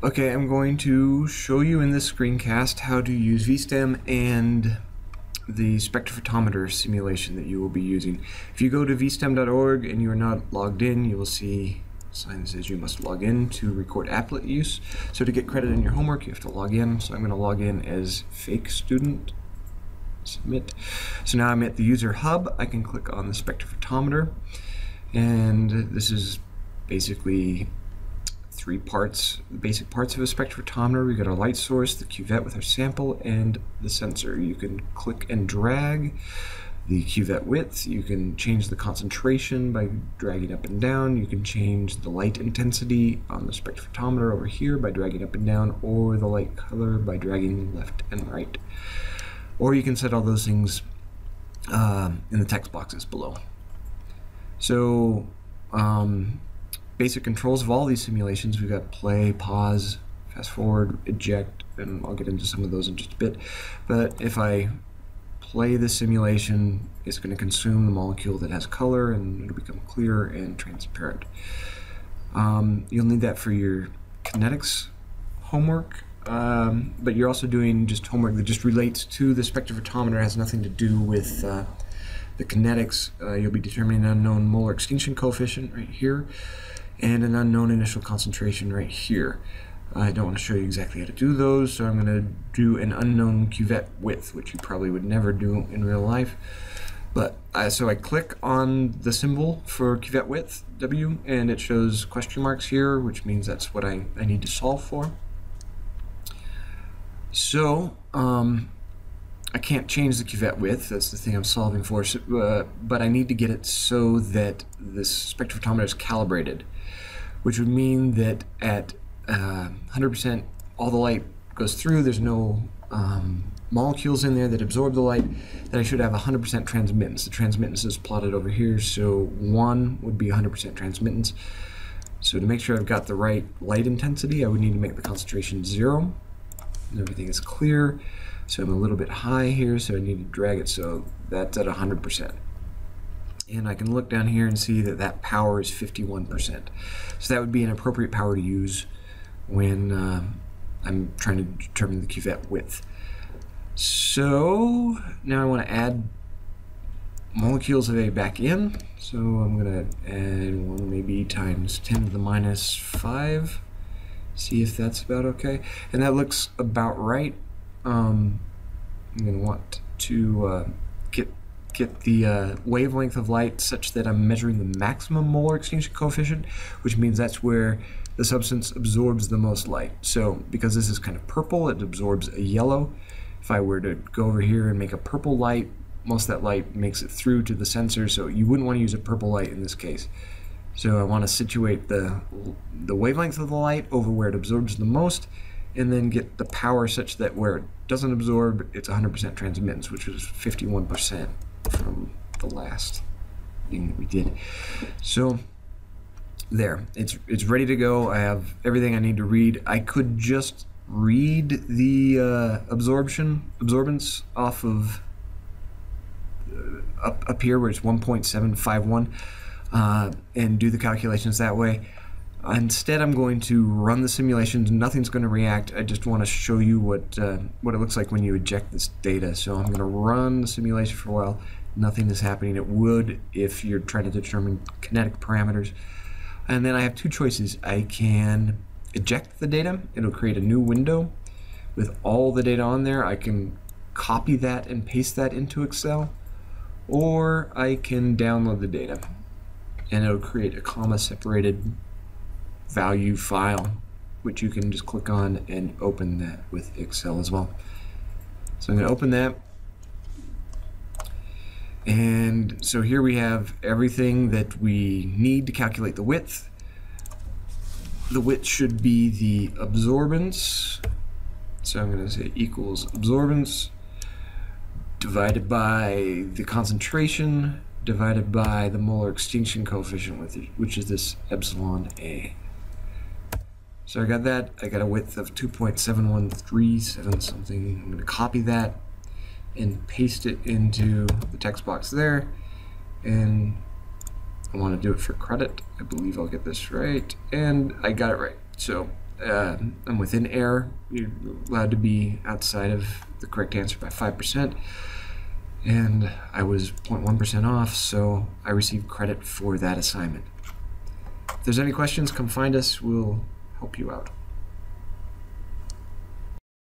Okay, I'm going to show you in this screencast how to use VSTEM and the spectrophotometer simulation that you will be using. If you go to vstem.org and you are not logged in, you will see a sign that says you must log in to record applet use. So to get credit in your homework, you have to log in. So I'm going to log in as fake student. Submit. So now I'm at the user hub. I can click on the spectrophotometer. And this is basically three parts, basic parts of a spectrophotometer. We've got our light source, the cuvette with our sample, and the sensor. You can click and drag the cuvette width. You can change the concentration by dragging up and down. You can change the light intensity on the spectrophotometer over here by dragging up and down, or the light color by dragging left and right. Or you can set all those things uh, in the text boxes below. So um, basic controls of all these simulations. We've got play, pause, fast forward, eject, and I'll get into some of those in just a bit. But if I play the simulation, it's going to consume the molecule that has color and it'll become clear and transparent. Um, you'll need that for your kinetics homework, um, but you're also doing just homework that just relates to the spectrophotometer, has nothing to do with uh, the kinetics. Uh, you'll be determining an unknown molar extinction coefficient right here and an unknown initial concentration right here. I don't want to show you exactly how to do those, so I'm going to do an unknown cuvette width, which you probably would never do in real life. But uh, so I click on the symbol for cuvette width, W, and it shows question marks here, which means that's what I, I need to solve for. So um, I can't change the cuvette width, that's the thing I'm solving for, so, uh, but I need to get it so that this spectrophotometer is calibrated which would mean that at 100% uh, all the light goes through, there's no um, molecules in there that absorb the light, that I should have 100% transmittance. The transmittance is plotted over here, so 1 would be 100% transmittance. So to make sure I've got the right light intensity, I would need to make the concentration 0. Everything is clear. So I'm a little bit high here, so I need to drag it so that's at 100% and I can look down here and see that that power is 51%. So that would be an appropriate power to use when uh, I'm trying to determine the cuvette width. So now I want to add molecules of A back in. So I'm going to add one maybe times 10 to the minus 5. See if that's about okay. And that looks about right. Um, I'm going to want to uh, get get the uh, wavelength of light such that I'm measuring the maximum molar extinction coefficient, which means that's where the substance absorbs the most light. So because this is kind of purple, it absorbs a yellow. If I were to go over here and make a purple light, most of that light makes it through to the sensor, so you wouldn't want to use a purple light in this case. So I want to situate the, the wavelength of the light over where it absorbs the most, and then get the power such that where it doesn't absorb, it's 100% transmittance, which is 51% from the last thing that we did. So there, it's it's ready to go. I have everything I need to read. I could just read the uh, absorption absorbance off of uh, up up here where it's 1.751 uh, and do the calculations that way. Instead, I'm going to run the simulations. Nothing's going to react. I just want to show you what uh, what it looks like when you eject this data. So I'm going to run the simulation for a while. Nothing is happening. It would if you're trying to determine kinetic parameters. And then I have two choices. I can eject the data. It'll create a new window with all the data on there. I can copy that and paste that into Excel. Or I can download the data and it'll create a comma separated value file which you can just click on and open that with Excel as well. So I'm going to open that and so here we have everything that we need to calculate the width. The width should be the absorbance. So I'm going to say equals absorbance divided by the concentration divided by the molar extinction coefficient, which is this epsilon A. So I got that. I got a width of 2.7137 something. I'm going to copy that and paste it into the text box there. And I want to do it for credit. I believe I'll get this right. And I got it right. So uh, I'm within error. You're allowed to be outside of the correct answer by 5%. And I was 0.1% off, so I received credit for that assignment. If there's any questions, come find us. We'll help you out.